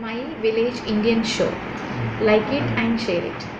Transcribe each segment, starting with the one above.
My Village Indian Show. Like it and share it.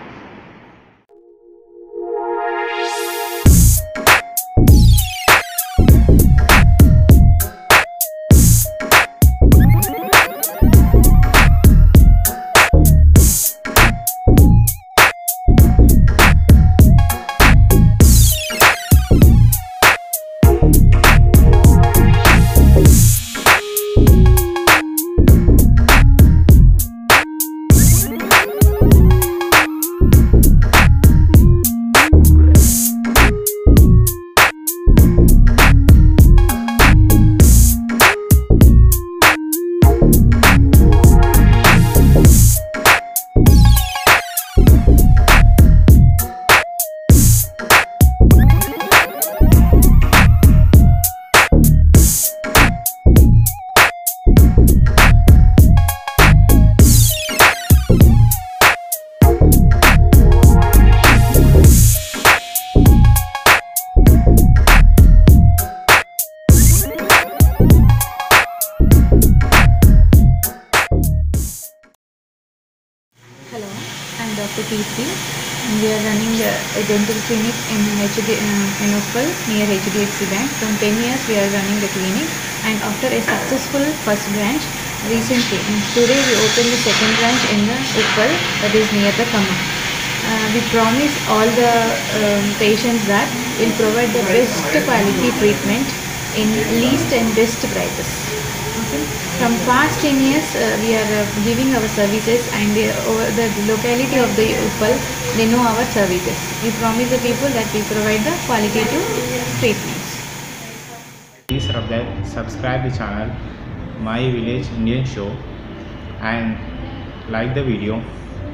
Dr. PC. We are running a, dental clinic in HD, uh, in Uppal near HDFC Bank. From 10 years we are running the clinic and after a successful first branch recently today we opened the second branch in the Uppal that is near the Kama. Uh, we promise all the um, patients that we'll provide the best quality treatment in least and best prices. Okay. From past 10 years, uh, we are uh, giving our services and uh, over the locality of the Uppal, they know our services. We promise the people that we provide the qualitative treatments. Please subscribe, the channel My Village Indian Show and like the video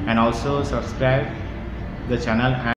and also subscribe the channel